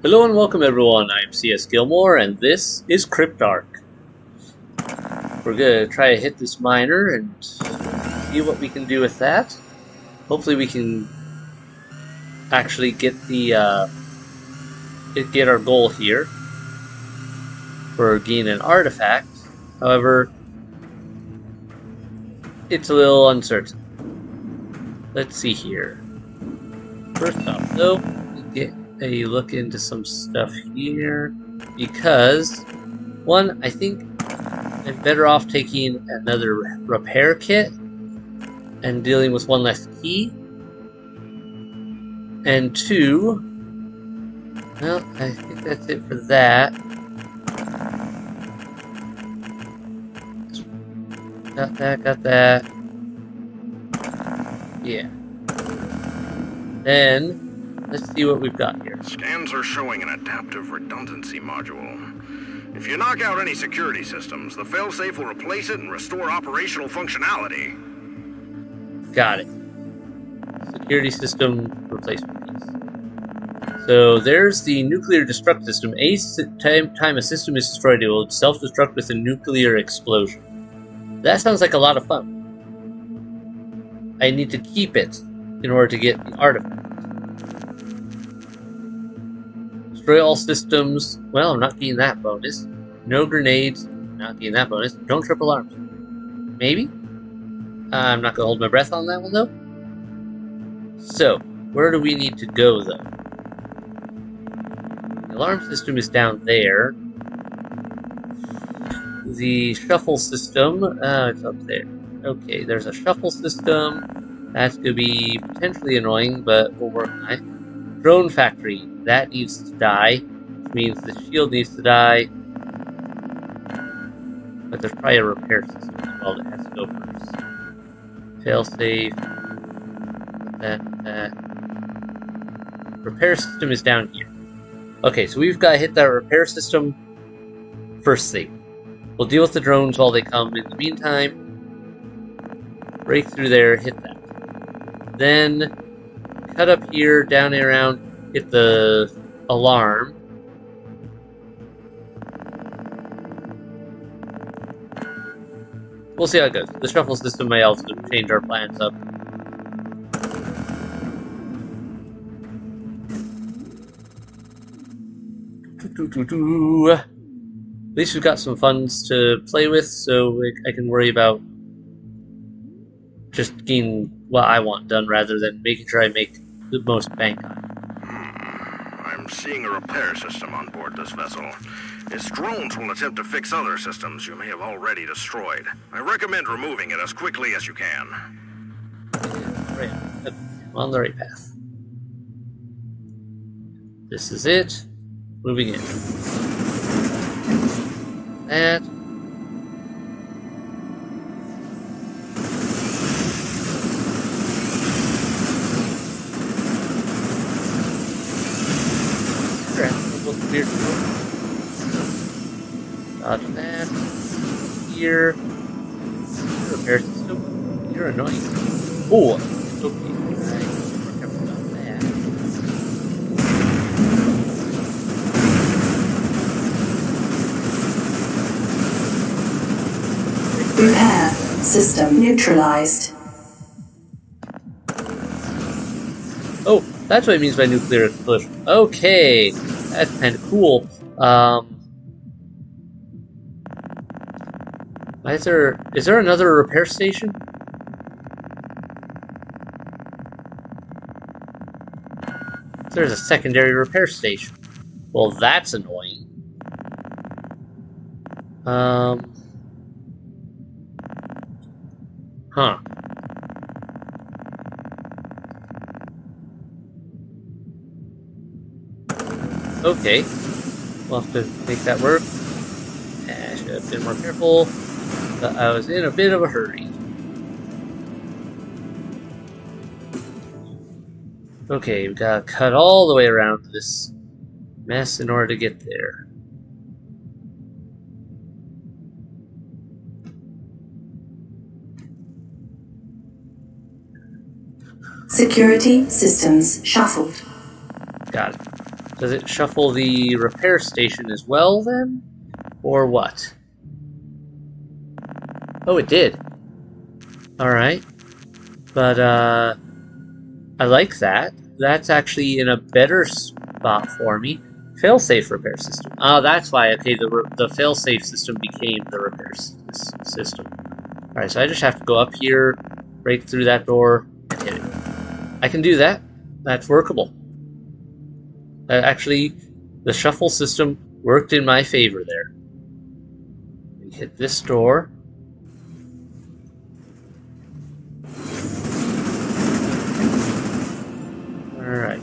Hello and welcome everyone, I'm CS Gilmore and this is Cryptark. We're gonna try to hit this miner and see what we can do with that. Hopefully we can actually get the uh, get our goal here for gain an artifact. However, it's a little uncertain. Let's see here. First off, though, a look into some stuff here because one, I think I'm better off taking another repair kit and dealing with one less key. And two, well, I think that's it for that. Got that, got that. Yeah. Then, let's see what we've got here. Scans are showing an adaptive redundancy module. If you knock out any security systems, the failsafe will replace it and restore operational functionality. Got it. Security system replacement piece. So there's the nuclear destruct system. A time, time a system is destroyed, it will self-destruct with a nuclear explosion. That sounds like a lot of fun. I need to keep it in order to get the artifact. Destroy all systems. Well, I'm not getting that bonus. No grenades. Not getting that bonus. Don't trip alarms. Maybe? I'm not going to hold my breath on that one, though. So, where do we need to go, though? The alarm system is down there. The shuffle system, uh, it's up there. Okay, there's a shuffle system. That's going to be potentially annoying, but we'll work on it. Drone factory, that needs to die. Which means the shield needs to die. But there's probably a repair system as well that has to go first. Failsafe. That, that. Repair system is down here. Okay, so we've got to hit that repair system first thing. We'll deal with the drones while they come. In the meantime, break through there, hit that. Then cut up here, down and around, the alarm. We'll see how it goes. The shuffle system may also change our plans up. At least we've got some funds to play with, so I can worry about just getting what I want done rather than making sure I make the most bank on it. Seeing a repair system on board this vessel. Its drones will attempt to fix other systems you may have already destroyed. I recommend removing it as quickly as you can. On the right path. This is it. Moving in. That. Weird. Dodge that. Here. Repair system. You're annoying. Oh, okay. Right. We're careful about that. Repair. System neutralized. Oh, that's what it means by nuclear explosion. Okay, that's kind of cool. Um, is there is there another repair station? There's a secondary repair station. Well, that's annoying. Um. Huh. Okay. We'll have to make that work. I should have been more careful. But I was in a bit of a hurry. Okay, we've gotta cut all the way around this mess in order to get there. Security systems shuffled. Got it. Does it shuffle the repair station as well then? Or what? Oh, it did. Alright. But, uh... I like that. That's actually in a better spot for me. Failsafe repair system. Oh, that's why. Okay, the, the failsafe system became the repair system. Alright, so I just have to go up here, break through that door. I can do that. That's workable. Uh, actually, the shuffle system worked in my favor there. We hit this door. Alright.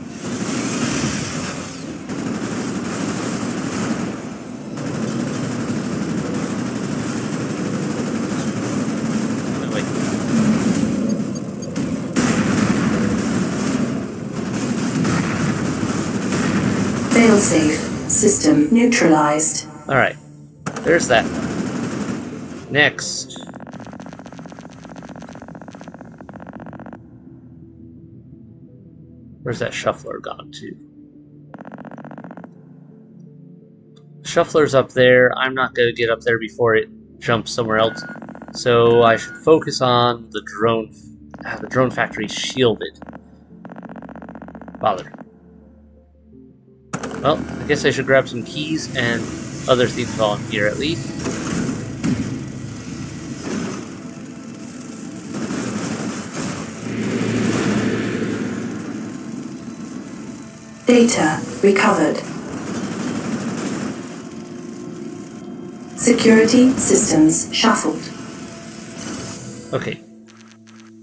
Failsafe. System neutralized. Alright. There's that. Next. Where's that shuffler gone to? Shuffler's up there. I'm not going to get up there before it jumps somewhere else. So I should focus on the drone. Ah, the drone factory shielded. Bother. Well, I guess I should grab some keys and other things while I'm here at least. Data recovered. Security systems shuffled. Okay.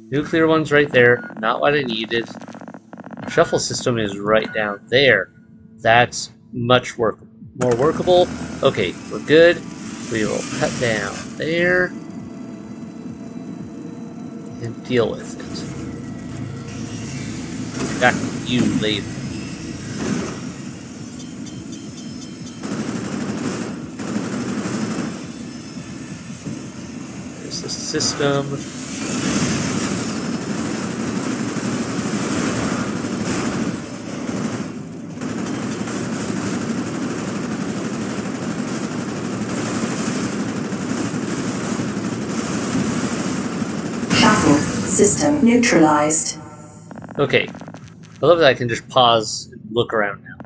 Nuclear one's right there. Not what I needed. Shuffle system is right down there. That's much work more workable. Okay, we're good. We will cut down there and deal with it. Back to you later. There's the system. System neutralized. Okay. I love that I can just pause and look around now.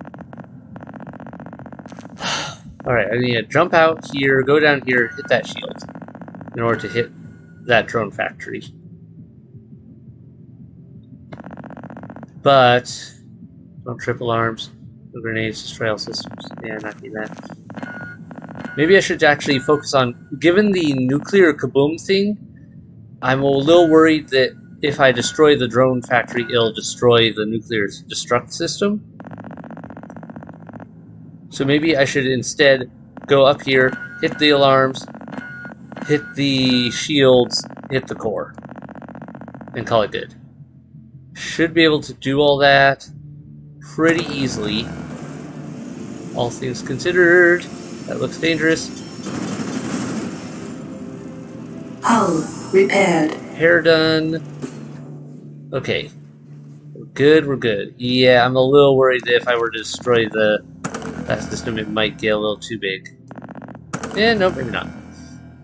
Alright, I need to jump out here, go down here, hit that shield in order to hit that drone factory. But, don't trip alarms, no grenades, destroy all systems. Yeah, not do that. Maybe I should actually focus on, given the nuclear kaboom thing, I'm a little worried that if I destroy the drone factory, it'll destroy the nuclear destruct system. So maybe I should instead go up here, hit the alarms, hit the shields, hit the core, and call it good. Should be able to do all that pretty easily. All things considered, that looks dangerous. Hull repaired. Hair done. Okay. We're good, we're good. Yeah, I'm a little worried that if I were to destroy the that system, it might get a little too big. Yeah, no, maybe not.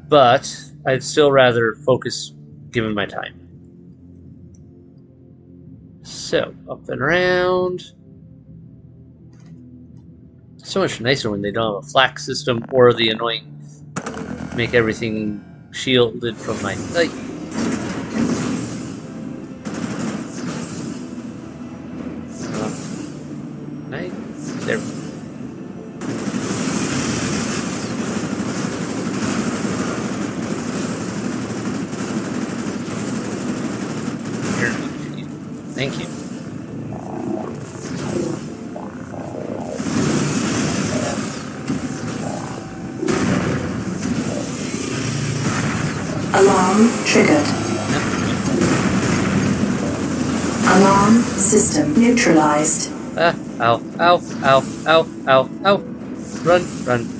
But, I'd still rather focus given my time. So, up and around. So much nicer when they don't have a flak system or the annoying make everything shielded from my sight.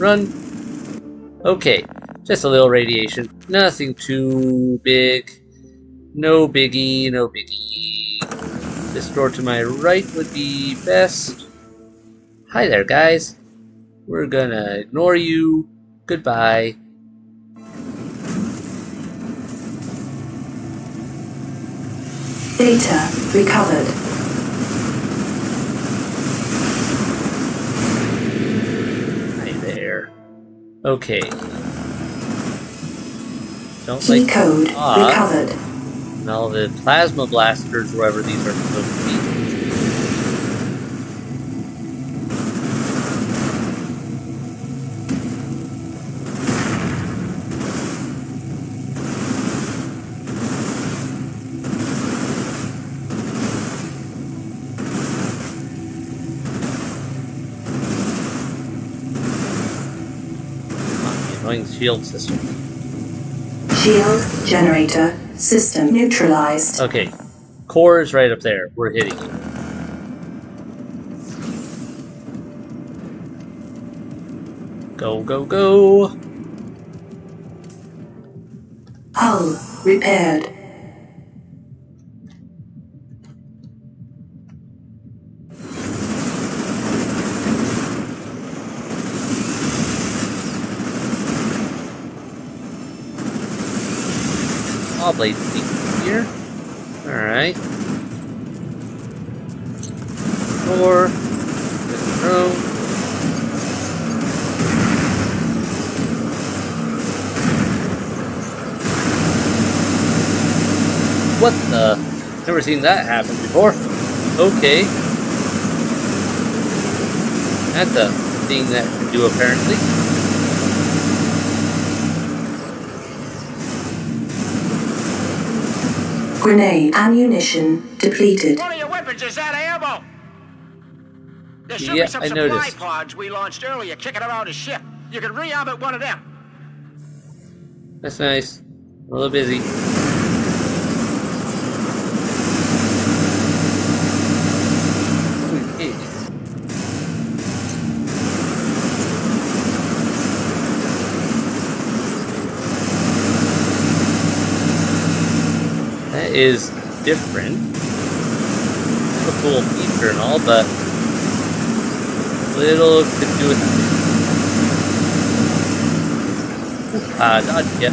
Run. Okay, just a little radiation. Nothing too big. No biggie, no biggie. This door to my right would be best. Hi there, guys. We're gonna ignore you. Goodbye. Data recovered. Hi there. Okay. Don't Key like code Ah. recovered. and all the plasma blasters, wherever these are supposed to be. Ah, the Annoying shield system. Shield generator system neutralized. Okay, core is right up there. We're hitting it. Go, go, go! Hull repaired. All blade here. Alright. Core. Throw. What the? Never seen that happen before. Okay. That's a thing that can do apparently. Grenade ammunition depleted. One of your weapons is out of ammo. There should Yeah, be some I supply noticed. pods we launched earlier kicking around a ship. You can re-arm at one of them. That's nice. A little busy. Okay. That is different. It's a cool feature and all, but little could do with Ah, dodge, yeah.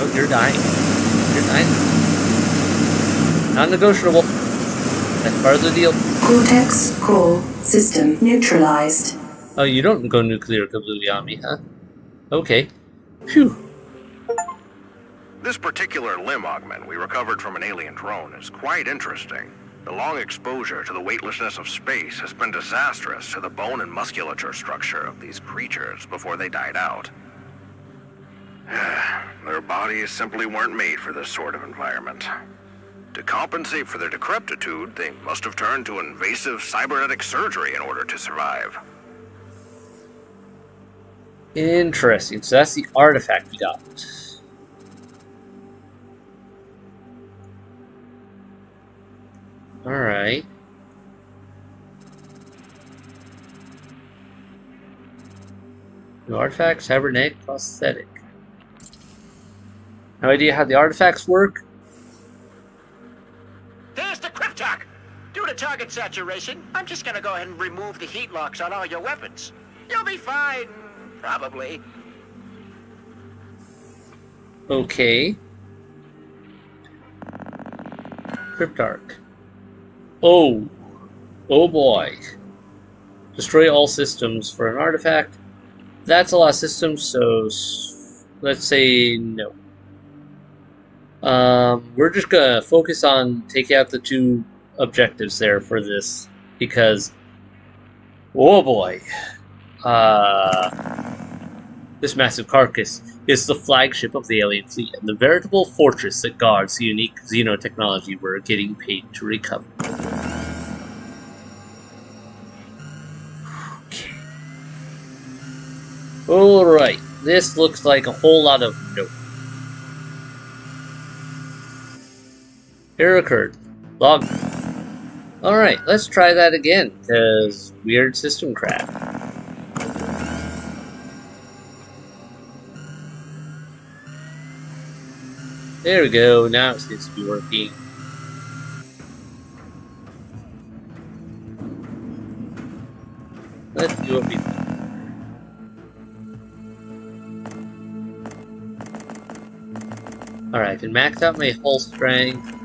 Oh, you're dying. You're dying. Non-negotiable. That's part of the deal. Cortex core system neutralized. Oh, you don't go nuclear completely on me, huh? Okay. Phew. This particular limb augment we recovered from an alien drone is quite interesting. The long exposure to the weightlessness of space has been disastrous to the bone and musculature structure of these creatures before they died out. their bodies simply weren't made for this sort of environment. To compensate for their decrepitude, they must have turned to invasive cybernetic surgery in order to survive. Interesting. So that's the artifact we got. Alright. New artifact, cybernetic prosthetic. No idea how the artifacts work? Saturation, I'm just gonna go ahead and remove the heat locks on all your weapons. You'll be fine, probably. Okay. Cryptark. Oh. Oh boy. Destroy all systems for an artifact. That's a lot of systems, so let's say no. Um, we're just gonna focus on taking out the two objectives there for this because, oh boy, uh, this massive carcass is the flagship of the alien fleet and the veritable fortress that guards the unique xenotechnology we're getting paid to recover. Okay. Alright, this looks like a whole lot of nope. Error occurred. Log. Alright, let's try that again, because weird system crap. There we go, now it seems to be working. Let's see what we do. Alright, I can max out my hull strength.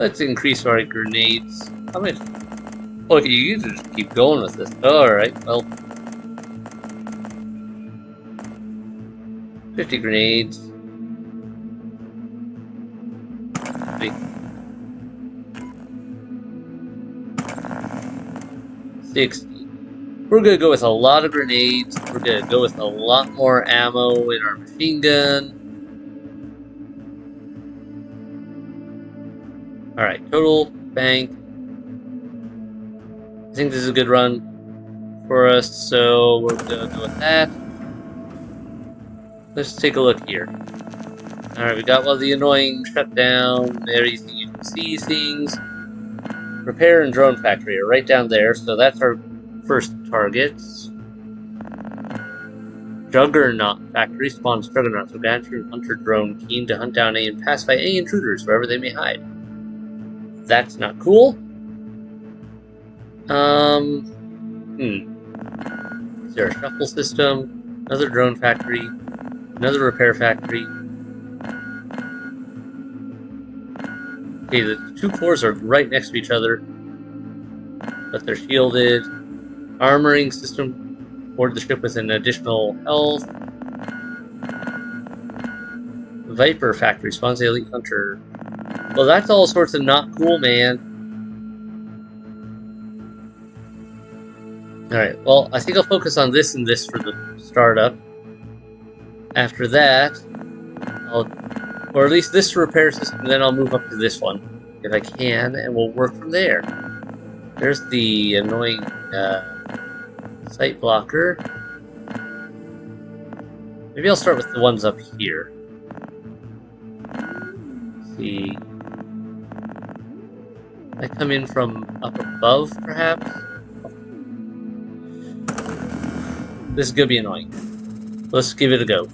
Let's increase our grenades. How much? Oh, you just keep going with this. Alright, well. 50 grenades. Wait. 60. We're gonna go with a lot of grenades. We're gonna go with a lot more ammo in our machine gun. Total bank. I think this is a good run for us, so we're gonna go with that. Let's take a look here. Alright, we got of the annoying shutdown that you can see things. Repair and drone factory are right down there, so that's our first targets. Juggernaut factory spawns juggernauts with Banshee hunter drone keen to hunt down and pacify any intruders wherever they may hide. That's not cool. Um, hmm. Is there a shuffle system? Another drone factory? Another repair factory? Okay, the two cores are right next to each other, but they're shielded. Armoring system board the ship with an additional health. Viper factory spawns the elite hunter. Well, that's all sorts of not cool, man. Alright, well, I think I'll focus on this and this for the startup. After that, I'll, or at least this repair system, then I'll move up to this one, if I can, and we'll work from there. There's the annoying uh, sight blocker. Maybe I'll start with the ones up here. Let's see. I come in from up above, perhaps? This is gonna be annoying. Let's give it a go.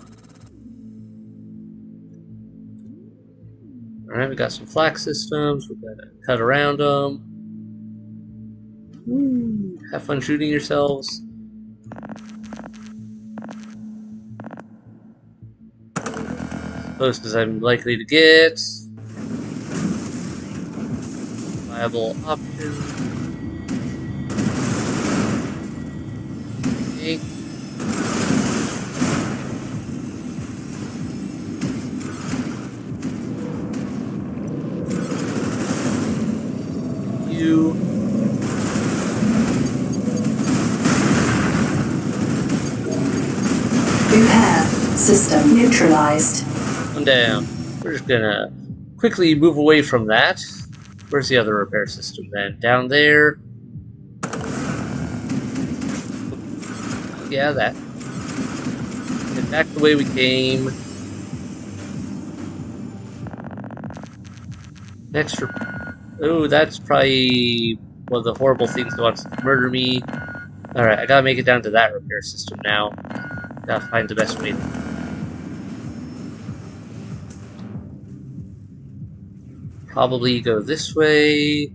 Alright, we got some flak systems. We're gonna cut around them. Woo. Hmm. Have fun shooting yourselves. Close as I'm likely to get. Viable option. Okay. You. Repair. System neutralized. One down. We're just gonna quickly move away from that. Where's the other repair system then? Down there. Yeah, that. Get back the way we came. Next. Oh, that's probably one of the horrible things that wants to murder me. Alright, I gotta make it down to that repair system now. Gotta find the best way. Probably go this way.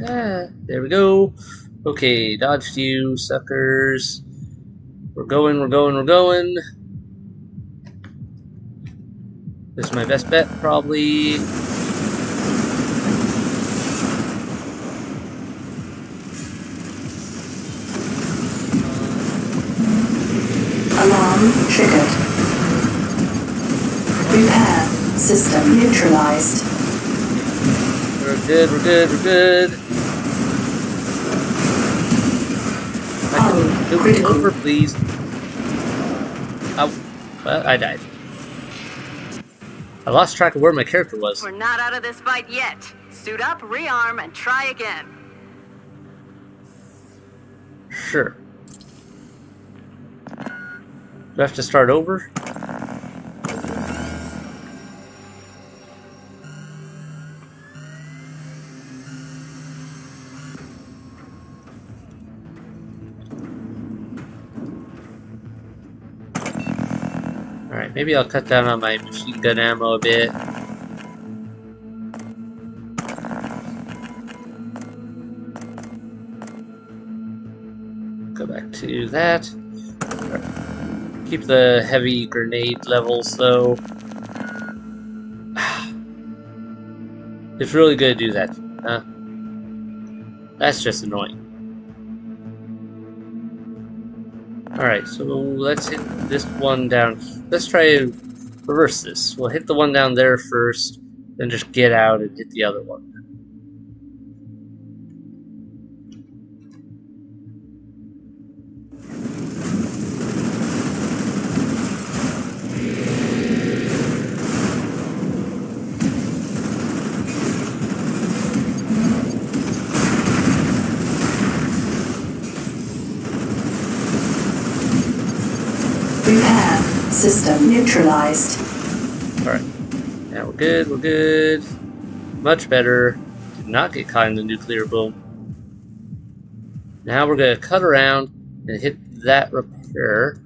Ah, there we go. Okay, dodged you, suckers. We're going, we're going, we're going. This is my best bet, probably. Alarm triggered. Repair. System neutralized. We're good, we're good, we're good. Hull Move Oh, critical. over, please. Oh, well, I died. I lost track of where my character was. We're not out of this fight yet. Suit up, rearm, and try again. Sure. Do I have to start over? Maybe I'll cut down on my machine gun ammo a bit. Go back to that. Keep the heavy grenade levels though. It's really good to do that, huh? That's just annoying. Alright, so let's hit this one down. Let's try to reverse this. We'll hit the one down there first, then just get out and hit the other one. Repair. System neutralized. Alright. Now we're good, we're good. Much better. Did not get caught in the nuclear boom. Now we're gonna cut around and hit that repair.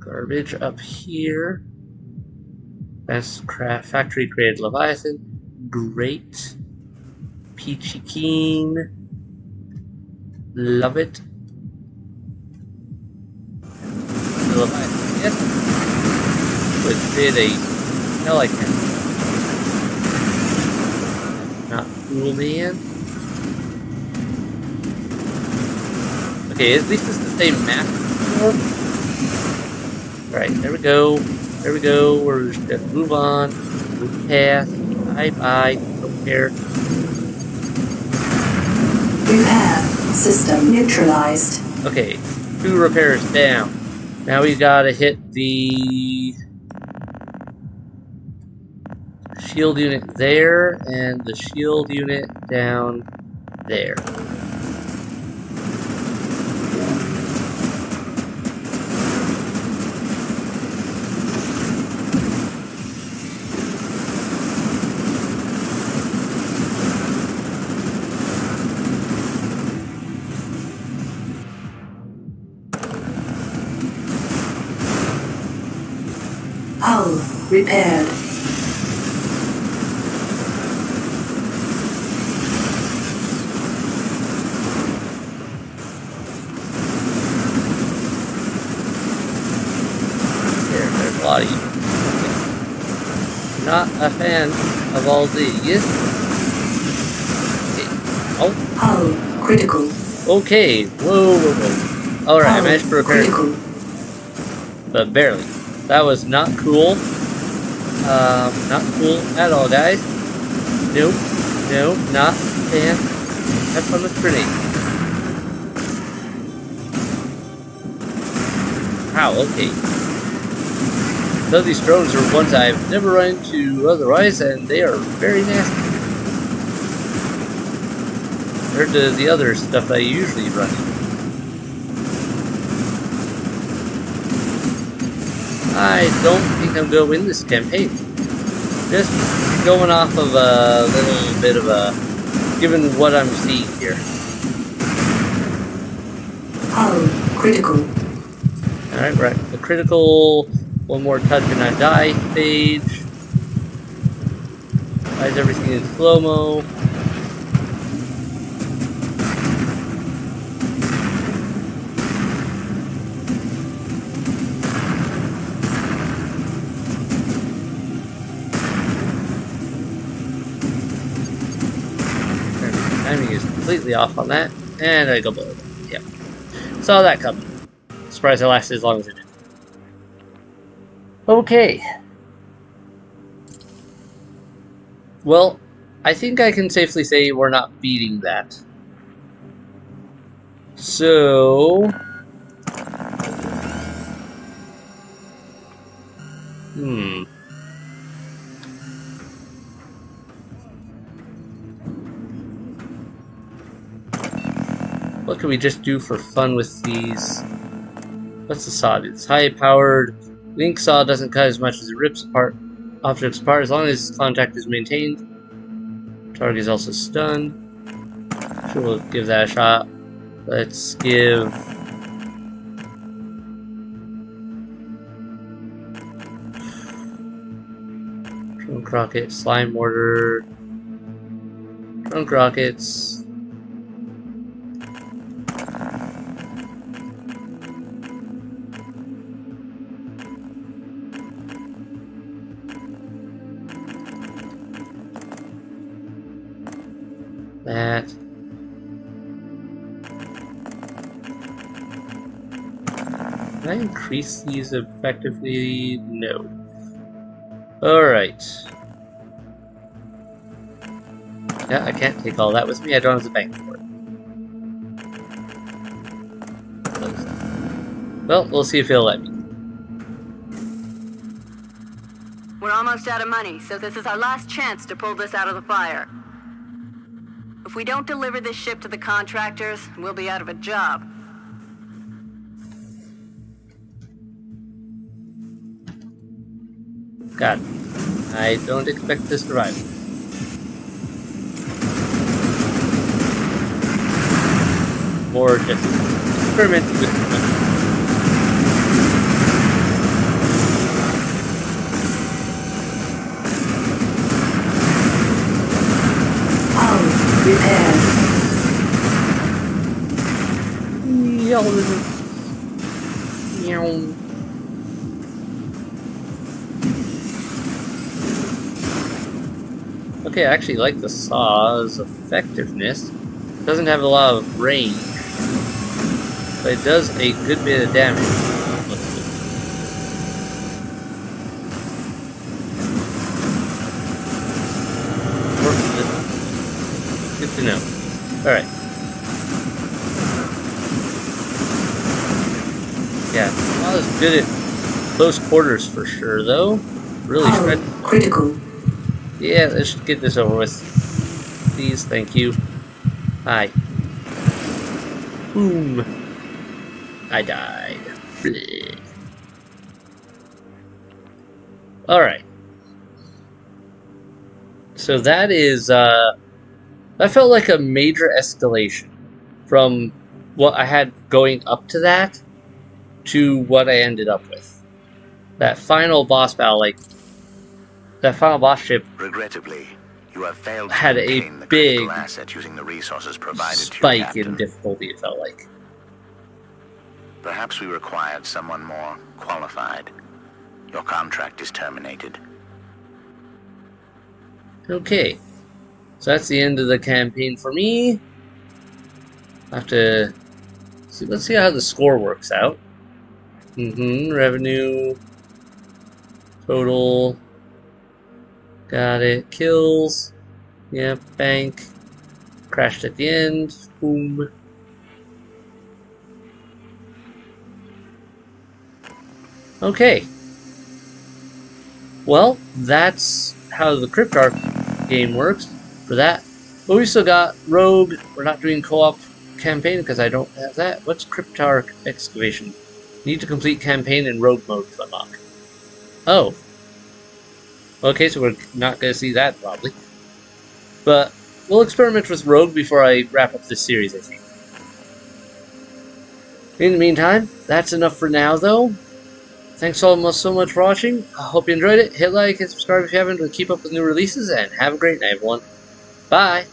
Garbage up here. That's craft factory created Leviathan. Great. Peachy keen. Love it. Leviathan, yes. Would fit a pelican. Not cool, man. Okay, at least it's the same map. Right, there we go. There we go. We're just gonna move on. Move past. Bye bye. Don't care. Repair. System neutralized. Okay, two repairs down. Now we gotta hit the shield unit there and the shield unit down there. Hull repaired. There, there's a lot of you. Not a fan of all these. Oh, Hull critical. okay. Whoa, whoa, whoa. Alright, I Hull managed to repair it. critical. but barely. That was not cool. Um, not cool at all, guys. Nope. No, not fan. Have fun with grenade. Wow, okay. Though these drones are ones I've never run into otherwise, and they are very nasty. Compared to the other stuff I usually run into. I don't think I'm going to win this campaign. Just going off of a little bit of a... given what I'm seeing here. Oh, critical. Alright, we're the critical one more touch and I die stage. Why is everything in slow-mo? Off on that, and I go below that. Yep. Saw that coming. Surprised it lasted as long as it did. Okay. Well, I think I can safely say we're not beating that. So... Hmm. What can we just do for fun with these? What's the saw? It's high-powered. Link saw doesn't cut as much as it rips apart objects apart as long as contact is maintained. Target is also stunned. Sure, we'll give that a shot. Let's give Trunk rocket, slime mortar, trunk rockets. That. Can I increase these effectively? No. Alright. Yeah, I can't take all that with me. I don't have the bank for it. Well, we'll see if he'll let me. We're almost out of money, so this is our last chance to pull this out of the fire. If we don't deliver this ship to the contractors, we'll be out of a job. God, I don't expect this to survive. More just experimenting with the Hull repaired. Meow. Okay, I actually like the saw's effectiveness. It Doesn't have a lot of range, but it does a good bit of damage. Good to know. Alright. Yeah, not as good at close quarters for sure, though. Really shred. critical. Yeah, let's get this over with. Please, thank you. Hi. Boom. I died. Bleh. Alright. So that is, uh, that felt like a major escalation from what I had going up to that to what I ended up with. That final boss battle, like, that final boss ship Regrettably, you have failed to Had a the big asset using the resources provided spike in difficulty, it felt like. Perhaps we required someone more qualified. Your contract is terminated. Okay. So that's the end of the campaign for me. I have to see let's see how the score works out. Mm-hmm. Revenue total. Got it. Kills. Yep, bank. Crashed at the end. Boom. Okay. Well, that's how the Cryptark game works for that. But we still got Rogue. We're not doing co-op campaign because I don't have that. What's Cryptark Excavation? Need to complete campaign in Rogue mode to unlock. Oh. Okay, so we're not going to see that probably. But we'll experiment with Rogue before I wrap up this series, I think. In the meantime, that's enough for now, though. Thanks almost so much for watching. I hope you enjoyed it. Hit like and subscribe if you haven't to keep up with new releases, and have a great night, everyone. Bye!